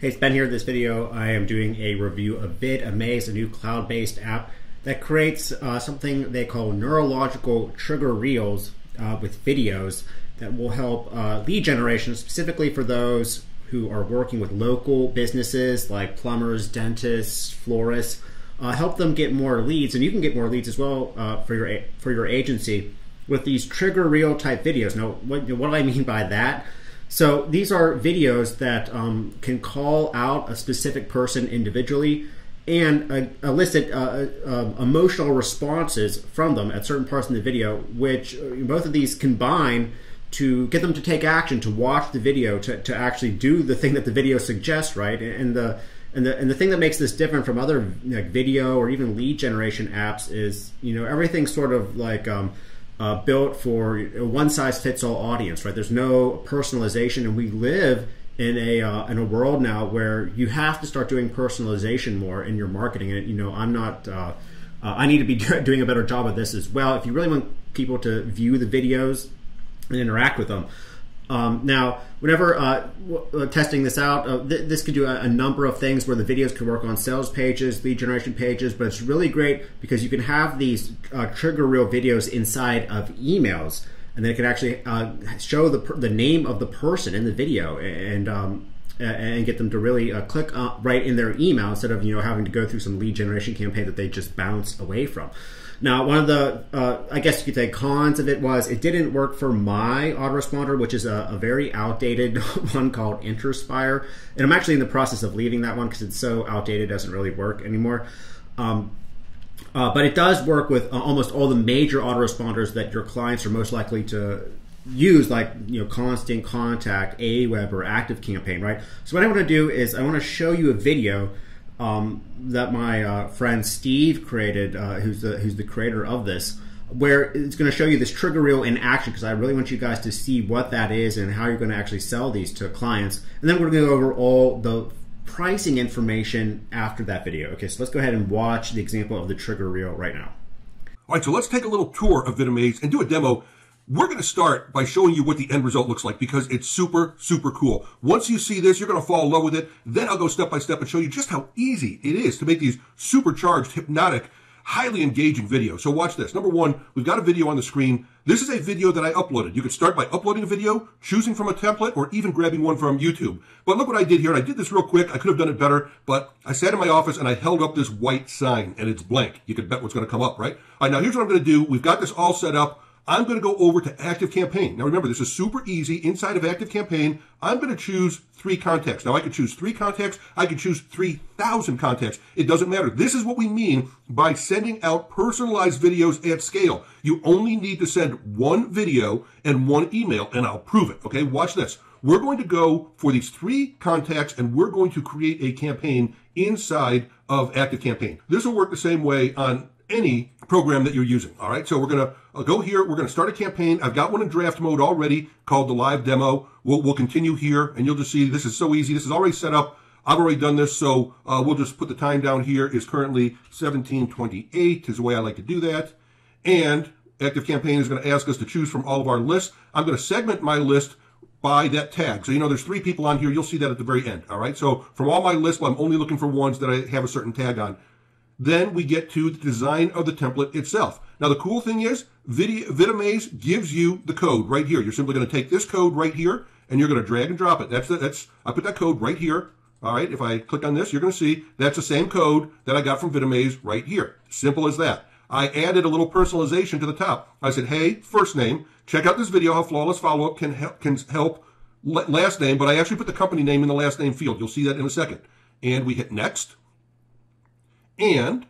Hey, it's Ben here. In this video, I am doing a review of vidamaze, a new cloud-based app that creates uh, something they call neurological trigger reels uh, with videos that will help uh, lead generation, specifically for those who are working with local businesses like plumbers, dentists, florists. Uh, help them get more leads, and you can get more leads as well uh, for your for your agency with these trigger reel type videos. Now, what, what do I mean by that? So these are videos that um, can call out a specific person individually and uh, elicit uh, uh, emotional responses from them at certain parts in the video, which uh, both of these combine to get them to take action, to watch the video, to, to actually do the thing that the video suggests, right? And the and the and the thing that makes this different from other like video or even lead generation apps is you know everything's sort of like um, uh, built for a one size fits all audience, right? There's no personalization, and we live in a uh, in a world now where you have to start doing personalization more in your marketing. And you know, I'm not. Uh, uh I need to be doing a better job of this as well. If you really want people to view the videos and interact with them, um, now, whenever uh, uh, testing this out, uh, th this could do a, a, number of things where the videos could work on sales pages, lead generation pages, but it's really great because you can have these uh, trigger reel videos inside of emails, and then it can actually uh, show the, the name of the person in the video and um, and get them to really click right in their email instead of you know having to go through some lead generation campaign that they just bounce away from. Now, one of the, uh, I guess you could say, cons of it was it didn't work for my autoresponder, which is a, a very outdated one called Interspire. And I'm actually in the process of leaving that one because it's so outdated, it doesn't really work anymore. Um, uh, but it does work with uh, almost all the major autoresponders that your clients are most likely to use, like you know, Constant Contact, Aweber, or Active Campaign, right? So what I want to do is I want to show you a video um, that my uh, friend Steve created, uh, who's the who's the creator of this, where it's going to show you this trigger reel in action because I really want you guys to see what that is and how you're going to actually sell these to clients, and then we're going to go over all the pricing information after that video. Okay, so let's go ahead and watch the example of the trigger reel right now. All right, so let's take a little tour of vidamaze and do a demo we're going to start by showing you what the end result looks like because it's super, super cool. Once you see this, you're going to fall in love with it. Then I'll go step by step and show you just how easy it is to make these supercharged, hypnotic, highly engaging videos. So watch this. Number one, we've got a video on the screen. This is a video that I uploaded. You could start by uploading a video, choosing from a template, or even grabbing one from YouTube. But look what I did here. I did this real quick. I could have done it better, but I sat in my office and I held up this white sign and it's blank. You could bet what's going to come up, right? All right, now here's what I'm going to do. We've got this all set up. I'm going to go over to Active Campaign. Now remember, this is super easy. Inside of Active Campaign, I'm going to choose three contacts. Now I could choose three contacts. I could choose 3,000 contacts. It doesn't matter. This is what we mean by sending out personalized videos at scale. You only need to send one video and one email, and I'll prove it. Okay, watch this. We're going to go for these three contacts, and we're going to create a campaign inside of Active Campaign. This will work the same way on any program that you're using. All right. So we're going to uh, go here. We're going to start a campaign. I've got one in draft mode already called the live demo. We'll, we'll continue here and you'll just see this is so easy. This is already set up. I've already done this. So uh, we'll just put the time down here is currently 1728 is the way I like to do that. And Active Campaign is going to ask us to choose from all of our lists. I'm going to segment my list by that tag. So, you know, there's three people on here. You'll see that at the very end. All right. So from all my lists, I'm only looking for ones that I have a certain tag on. Then we get to the design of the template itself. Now the cool thing is, Video, vidamaze gives you the code right here. You're simply going to take this code right here, and you're going to drag and drop it. That's the, that's I put that code right here. All right. If I click on this, you're going to see that's the same code that I got from vidamaze right here. Simple as that. I added a little personalization to the top. I said, hey, first name, check out this video how flawless follow-up can help, can help last name, but I actually put the company name in the last name field. You'll see that in a second. And we hit next. And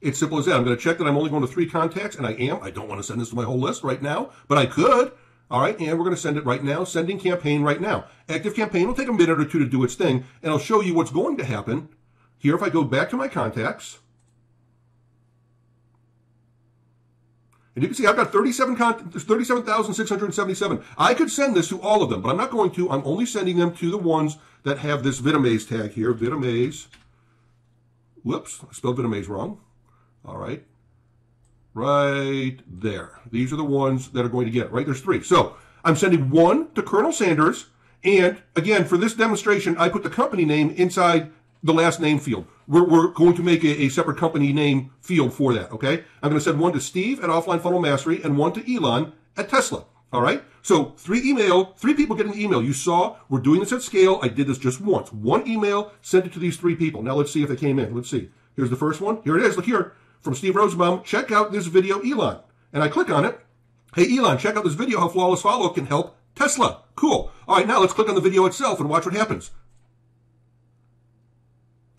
it's simple as that. I'm going to check that I'm only going to three contacts, and I am. I don't want to send this to my whole list right now, but I could. All right, and we're going to send it right now. Sending campaign right now. Active campaign will take a minute or two to do its thing, and I'll show you what's going to happen. Here, if I go back to my contacts, and you can see I've got 37 con- 37,677. I could send this to all of them, but I'm not going to. I'm only sending them to the ones that have this vidamaze tag here, vidamaze Whoops, I spelled vidamaze wrong. All right. Right there. These are the ones that are going to get it, right? There's three. So I'm sending one to Colonel Sanders And again, for this demonstration, I put the company name inside the last name field. We're, we're going to make a, a, separate company name field for that, okay? I'm going to send one to Steve at Offline Funnel Mastery and one to Elon at Tesla, all right? So three email, three people get an email. You saw we're doing this at scale. I did this just once. One email, sent it to these three people. Now let's see if they came in. Let's see. Here's the first one. Here it is. Look here. From Steve Rosenbaum. Check out this video, Elon. And I click on it. Hey, Elon, check out this video how flawless follow can help Tesla. Cool. All right, now let's click on the video itself and watch what happens.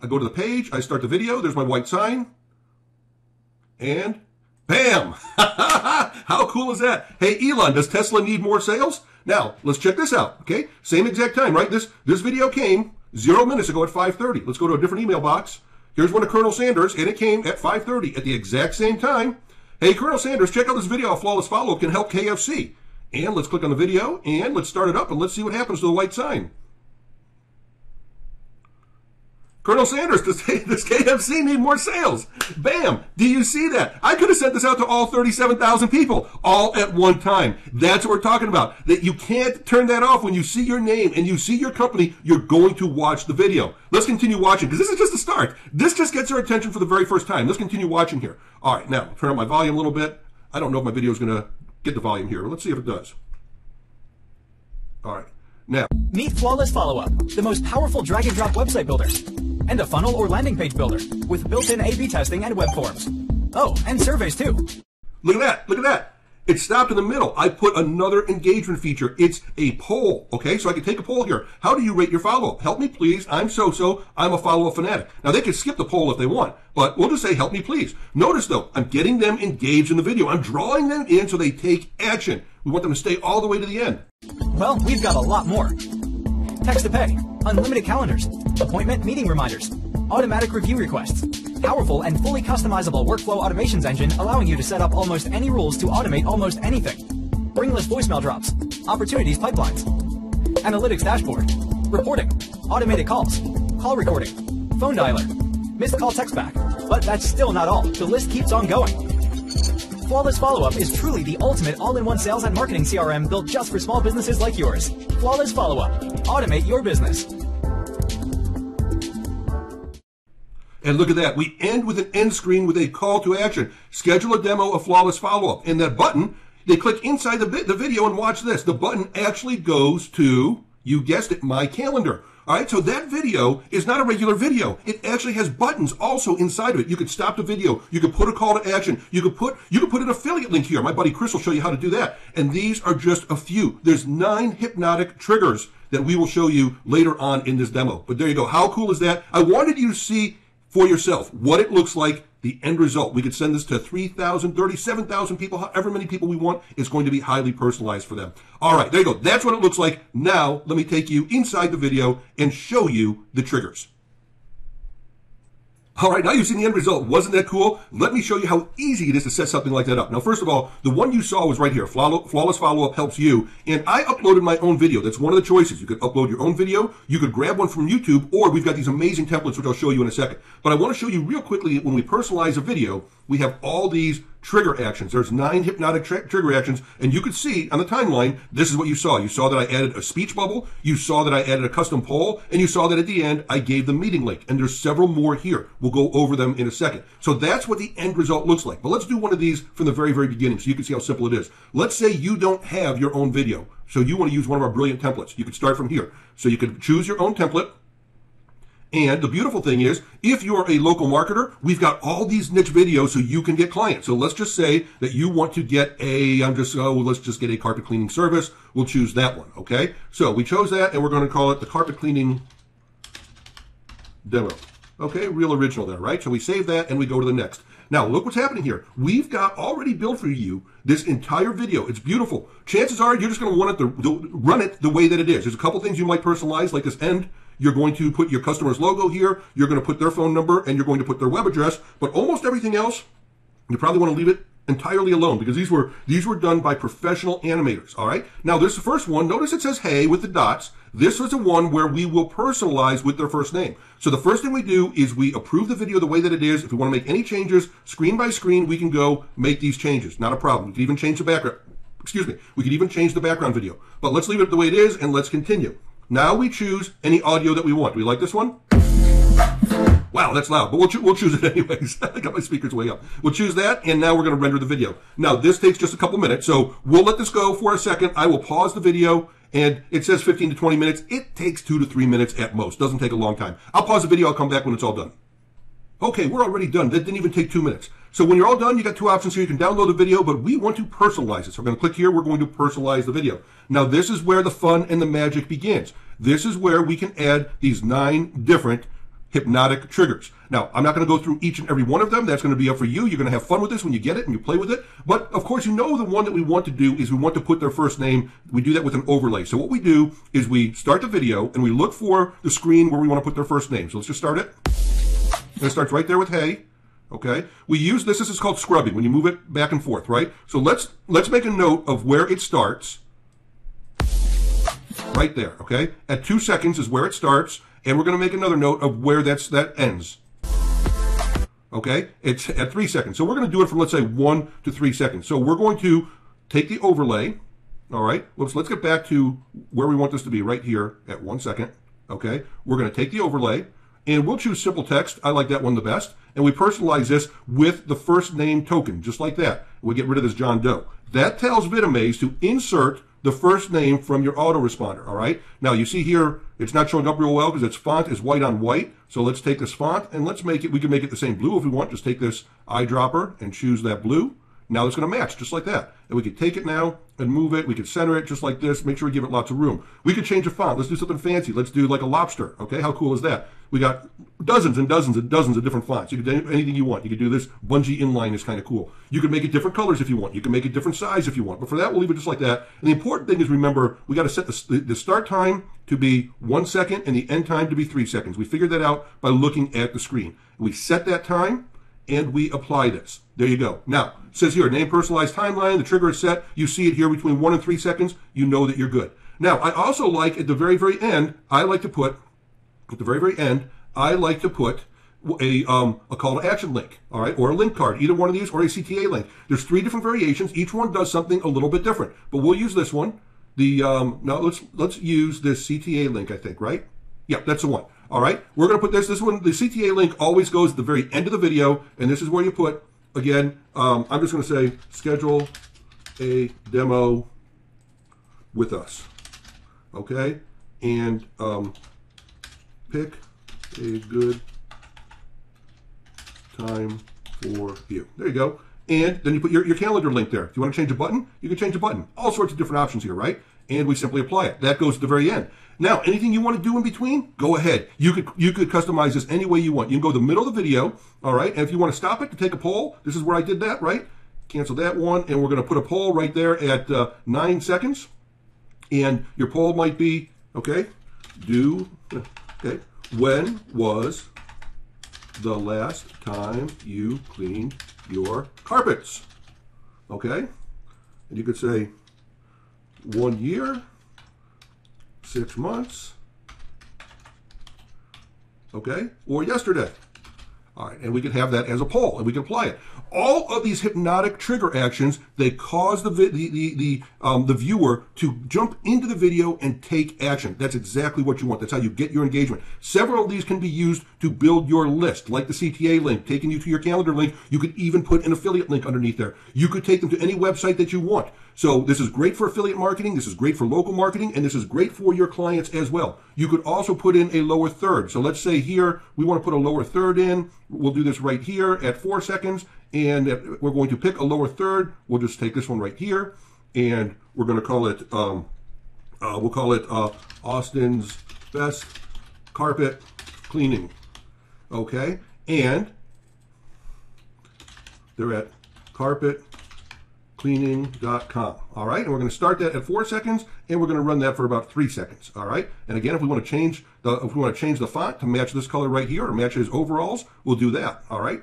I go to the page, I start the video, there's my white sign, and bam! How cool is that? Hey, Elon, does Tesla need more sales? Now, let's check this out, okay? Same exact time, right? This, this video came zero minutes ago at 5.30. Let's go to a different email box. Here's one to Colonel Sanders, and it came at 5.30 at the exact same time. Hey, Colonel Sanders, check out this video how Flawless Follow can help KFC. And let's click on the video, and let's start it up, and let's see what happens to the white sign. Colonel Sanders, does, does KFC need more sales? Bam! Do you see that? I could have sent this out to all 37,000 people all at one time. That's what we're talking about. That you can't turn that off when you see your name and you see your company, you're going to watch the video. Let's continue watching because this is just the start. This just gets our attention for the very first time. Let's continue watching here. All right, now turn up my volume a little bit. I don't know if my video is going to get the volume here. Let's see if it does. All right. Now, meet Flawless Follow Up, the most powerful drag and drop website builder and a funnel or landing page builder with built-in A-B testing and web forms. Oh, and surveys too. Look at that. Look at that. It stopped in the middle. I put another engagement feature. It's a poll. Okay, so I can take a poll here. How do you rate your follow-up? Help me, please. I'm so-so. I'm a follow-up fanatic. Now, they can skip the poll if they want, but we'll just say, help me, please. Notice, though, I'm getting them engaged in the video. I'm drawing them in so they take action. We want them to stay all the way to the end. Well, we've got a lot more. Text to pay, unlimited calendars, appointment meeting reminders, automatic review requests, powerful and fully customizable workflow automations engine allowing you to set up almost any rules to automate almost anything, ringless voicemail drops, opportunities pipelines, analytics dashboard, reporting, automated calls, call recording, phone dialer, missed call text back. But that's still not all. The list keeps on going. Flawless Follow Up is truly the ultimate all in one sales and marketing CRM built just for small businesses like yours. Flawless Follow Up. Automate your business. And look at that. We end with an end screen with a call to action. Schedule a demo of Flawless Follow Up. And that button, they click inside the, the video and watch this. The button actually goes to, you guessed it, my calendar. All right, so that video is not a regular video. It actually has buttons also inside of it. You could stop the video. You could put a call to action. You could put you could put an affiliate link here. My buddy Chris will show you how to do that. And these are just a few. There's nine hypnotic triggers that we will show you later on in this demo. But there you go. How cool is that? I wanted you to see for yourself what it looks like the end result. We could send this to 3,000, 37,000 people, however many people we want. It's going to be highly personalized for them. All right, there you go. That's what it looks like. Now, let me take you inside the video and show you the triggers. All right, now you've seen the end result. Wasn't that cool? Let me show you how easy it is to set something like that up. Now, first of all, the one you saw was right here. Flawless Follow-Up helps you. And I uploaded my own video. That's one of the choices. You could upload your own video. You could grab one from YouTube, or we've got these amazing templates, which I'll show you in a second. But I want to show you real quickly, when we personalize a video, we have all these trigger actions. There's nine hypnotic trigger actions, and you could see on the timeline, this is what you saw. You saw that I added a speech bubble, you saw that I added a custom poll, and you saw that at the end, I gave the meeting link. And there's several more here. We'll go over them in a second. So that's what the end result looks like. But let's do one of these from the very, very beginning so you can see how simple it is. Let's say you don't have your own video. So you want to use one of our brilliant templates. You could start from here. So you could choose your own template. And the beautiful thing is, if you're a local marketer, we've got all these niche videos so you can get clients. So let's just say that you want to get a, I'm just, oh, let's just get a carpet cleaning service. We'll choose that one. Okay. So we chose that and we're going to call it the carpet cleaning demo. Okay. Real original there, right? So we save that and we go to the next. Now look what's happening here. We've got already built for you this entire video. It's beautiful. Chances are you're just going to want it to, to run it the way that it is. There's a couple things you might personalize, like this end you're going to put your customer's logo here. You're going to put their phone number and you're going to put their web address. But almost everything else, you probably want to leave it entirely alone because these were these were done by professional animators. All right. Now there's the first one. Notice it says "Hey" with the dots. This is the one where we will personalize with their first name. So the first thing we do is we approve the video the way that it is. If we want to make any changes, screen by screen, we can go make these changes. Not a problem. We can even change the background. Excuse me. We can even change the background video. But let's leave it the way it is and let's continue. Now we choose any audio that we want. Do we like this one? Wow, that's loud, but we'll, cho- we'll choose it anyways. I got my speakers way up. We'll choose that, and now we're going to render the video. Now, this takes just a couple minutes, so we'll let this go for a second. I will pause the video, and it says 15 to 20 minutes. It takes two to three minutes at most. Doesn't take a long time. I'll pause the video. I'll come back when it's all done. Okay, we're already done. That didn't even take two minutes. So when you're all done, you got two options here. You can download the video, but we want to personalize it. So we're going to click here. We're going to personalize the video. Now, this is where the fun and the magic begins. This is where we can add these nine different hypnotic triggers. Now, I'm not going to go through each and every one of them. That's going to be up for you. You're going to have fun with this when you get it and you play with it. But of course, you know the one that we want to do is we want to put their first name. We do that with an overlay. So what we do is we start the video and we look for the screen where we want to put their first name. So let's just start it. And it starts right there with hey. Okay. We use this. This is called scrubbing when you move it back and forth, right? So let's let's make a note of where it starts. Right there. Okay. At two seconds is where it starts, and we're going to make another note of where that's that ends. Okay. It's at three seconds. So we're going to do it from let's say one to three seconds. So we're going to take the overlay. All right. Let's let's get back to where we want this to be right here at one second. Okay. We're going to take the overlay and we'll choose simple text. I like that one the best. And we personalize this with the first name token, just like that. We get rid of this John Doe. That tells Vidamaze to insert the first name from your autoresponder, all right? Now, you see here, it's not showing up real well because its font is white on white. So let's take this font and let's make it, we can make it the same blue if we want. Just take this eyedropper and choose that blue. Now it's going to match just like that. And we could take it now and move it. We could center it just like this. Make sure we give it lots of room. We could change the font. Let's do something fancy. Let's do like a lobster. Okay, how cool is that? We got dozens and dozens and dozens of different fonts. You can do anything you want. You could do this. Bungee inline is kind of cool. You can make it different colors if you want. You can make it different size if you want. But for that, we'll leave it just like that. And the important thing is remember, we got to set the, the start time to be one second and the end time to be three seconds. We figured that out by looking at the screen. We set that time and we apply this. There you go. Now, it says here, name personalized timeline, the trigger is set. You see it here between one and three seconds. You know that you're good. Now, I also like at the very, very end, I like to put, at the very, very end, I like to put a, um, a call to action link, all right, or a link card, either one of these or a CTA link. There's three different variations. Each one does something a little bit different, but we'll use this one. The, um, now let's, let's use this CTA link, I think, right? Yeah, that's the one. All right, we're going to put this. This one, the CTA link always goes at the very end of the video, and this is where you put. Again, um, I'm just going to say schedule a demo with us. Okay, and um, pick a good time for you. There you go. And then you put your, your calendar link there. If you want to change a button, you can change a button. All sorts of different options here, right? And we simply apply it. That goes to the very end. Now, anything you want to do in between, go ahead. You could you could customize this any way you want. You can go to the middle of the video, all right? And if you want to stop it to take a poll, this is where I did that, right? Cancel that one, and we're going to put a poll right there at uh, nine seconds. And your poll might be, okay, do, okay, when was the last time you cleaned your carpets? Okay? And you could say one year, six months, okay, or yesterday. All right, and we can have that as a poll, and we can apply it. All of these hypnotic trigger actions, they cause the the the the, um, the viewer to jump into the video and take action. That's exactly what you want. That's how you get your engagement. Several of these can be used to build your list, like the CTA link, taking you to your calendar link. You could even put an affiliate link underneath there. You could take them to any website that you want. So this is great for affiliate marketing. This is great for local marketing, and this is great for your clients as well. You could also put in a lower third. So let's say here we want to put a lower third in. We'll do this right here at four seconds, and we're going to pick a lower third. We'll just take this one right here, and we're going to call it. Um, uh, we'll call it uh, Austin's best carpet cleaning. Okay, and they're at carpetcleaning.com. All right, and we're going to start that at four seconds, and we're going to run that for about three seconds. All right, and again, if we want to change the if we want to change the font to match this color right here or match his overalls, we'll do that. All right,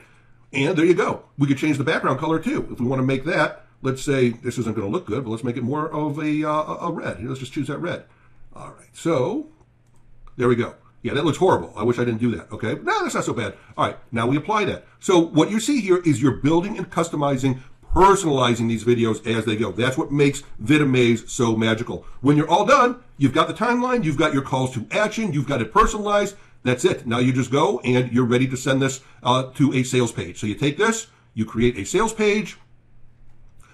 and there you go. We could change the background color too if we want to make that. Let's say this isn't going to look good, but let's make it more of a uh, a red. Let's just choose that red. All right, so there we go. Yeah, that looks horrible. I wish I didn't do that. Okay. No, that's not so bad. All right. Now we apply that. So what you see here is you're building and customizing personalizing these videos as they go. That's what makes VidAmaze so magical. When you're all done, you've got the timeline, you've got your calls to action, you've got it personalized. That's it. Now you just go and you're ready to send this uh, to a sales page. So you take this, you create a sales page,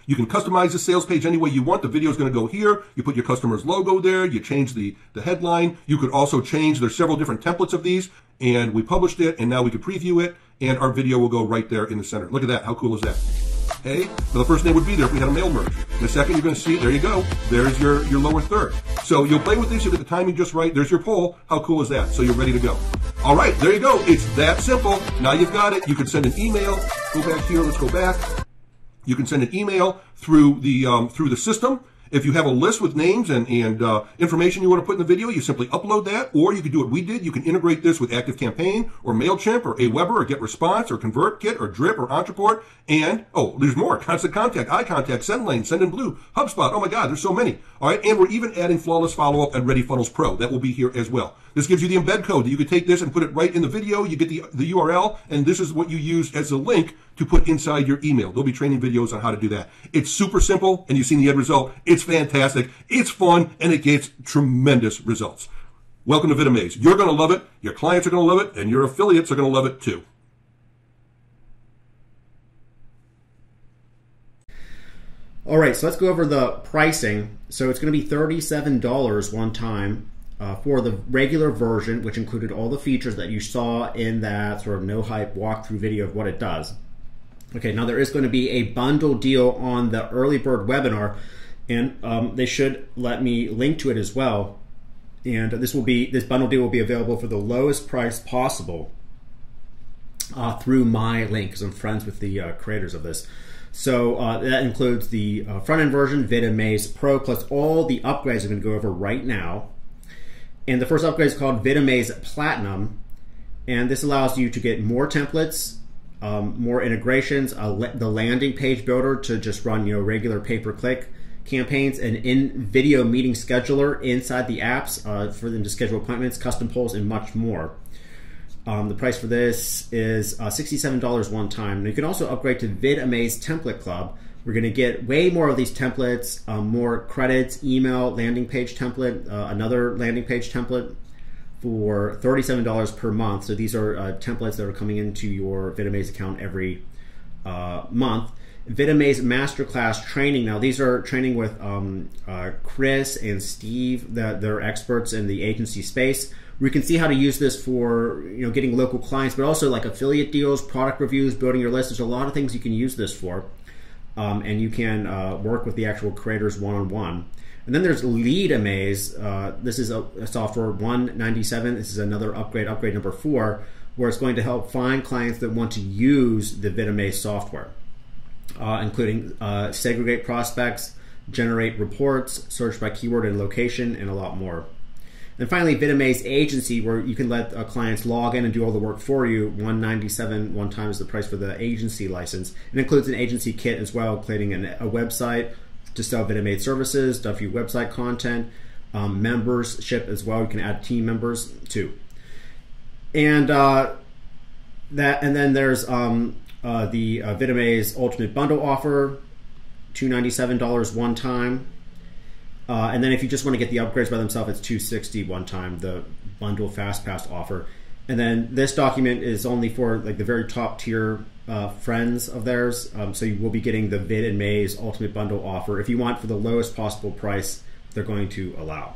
you can customize the sales page any way you want. The video is going to go here. You put your customer's logo there. You change the, the headline. You could also change, there's several different templates of these and we published it and now we can preview it and our video will go right there in the center. Look at that. How cool is that? Hey, well, the first name would be there if we had a mail merge. A second, you're going to see, there you go. There's your, your lower third. So you'll play with these, you'll get the timing just right. There's your poll. How cool is that? So you're ready to go. All right, there you go. It's that simple. Now you've got it. You can send an email. Go back here. Let's go back. You can send an email through the um, through the system. If you have a list with names and, and uh, information you want to put in the video, you simply upload that, or you can do what we did. You can integrate this with ActiveCampaign or MailChimp or Aweber or GetResponse or ConvertKit or Drip or Ontraport. And, oh, there's more. Constant Contact, iContact, SendLane, Sendinblue, HubSpot. Oh my God, there's so many. All right. And we're even adding Flawless Follow-Up and Ready Funnels Pro. That will be here as well. This gives you the embed code you can take this and put it right in the video. You get the, the URL, and this is what you use as a link to put inside your email. There'll be training videos on how to do that. It's super simple, and you've seen the end result. It's fantastic. It's fun, and it gets tremendous results. Welcome to VidAmaze. You're going to love it. Your clients are going to love it, and your affiliates are going to love it too. All right, so let's go over the pricing. So it's going to be $37 one time uh, for the regular version, which included all the features that you saw in that sort of no hype walkthrough video of what it does. Okay, now there is going to be a bundle deal on the early bird webinar, and um, they should let me link to it as well. And this will be this bundle deal will be available for the lowest price possible uh, through my link because I'm friends with the uh, creators of this. So uh, that includes the uh, front end version, VidAmaze Pro, plus all the upgrades I'm going to go over right now. And the first upgrade is called VidAmaze Platinum. And this allows you to get more templates, um, more integrations, uh, the landing page builder to just run you know regular pay-per-click campaigns, an in-video meeting scheduler inside the apps uh, for them to schedule appointments, custom polls, and much more. Um, the price for this is uh, $67 one time. And you can also upgrade to VidAmaze Template Club, we're going to get way more of these templates, um, more credits, email, landing page template, uh, another landing page template for $37 per month. So these are uh, templates that are coming into your VidAmaze account every uh, month. VidAmaze Masterclass training. Now, these are training with um, uh, Chris and Steve, that they're experts in the agency space. We can see how to use this for you know getting local clients, but also like affiliate deals, product reviews, building your list. There's a lot of things you can use this for um, and you can uh, work with the actual creators one on one. And then there's LeadAmaze. Uh, this is a, a, software 197. This is another upgrade, upgrade number four, where it's going to help find clients that want to use the VidAmaze software, uh, including uh, segregate prospects, generate reports, search by keyword and location, and a lot more. And finally, VidAmaze Agency, where you can let uh, clients log in and do all the work for you. 197 one time is the price for the agency license. It includes an agency kit as well, including an, a website to sell VidAmaze services, stuff you website content, um, membership as well. You can add team members too. And uh, that, and then there's um, uh, the uh, VidAmaze Ultimate Bundle offer, $297 one time. Uh, and then if you just want to get the upgrades by themselves, it's 260 one time, the bundle fast pass offer. And then this document is only for like the very top tier uh, friends of theirs. Um, so you will be getting the VidAmaze Ultimate Bundle offer if you want for the lowest possible price they're going to allow.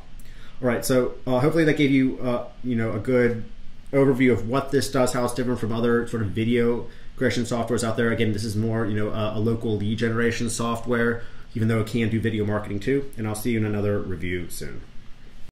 All right, so uh, hopefully that gave you uh, you know a good overview of what this does, how it's different from other sort of video creation softwares out there. Again, this is more you know a, a local lead generation software even though it can do video marketing too. And I'll see you in another review soon.